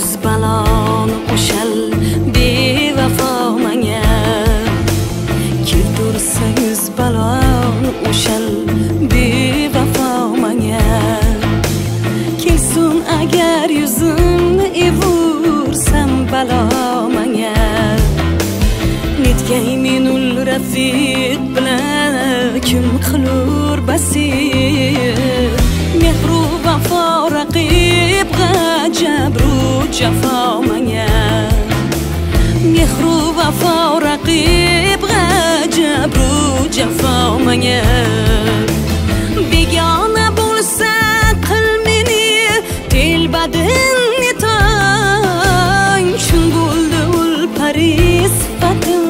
ko'z baloni o'shal bevafo manga. Keltursa yuz baloni o'shal bevafo manga. Kelsin agar yuzimni evursam balo manga. Netgay menul rafiq bilan kim qilur basir? Mehru vafo manga begona bo'lsa qil meni telbadin etang chun bo'ldi ul paris sifatim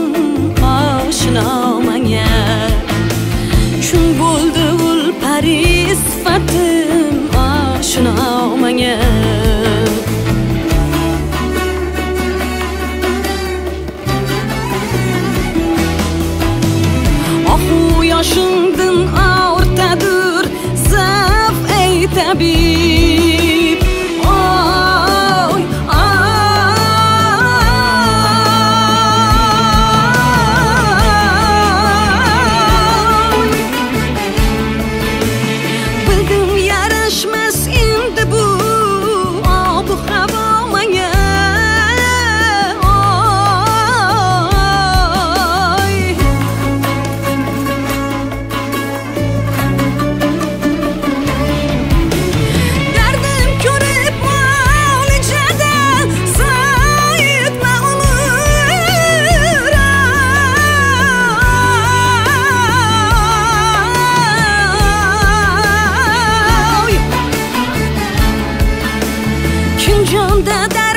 oshno manga chun bo'ldi ul paris sifatim ucunda da